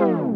Oh.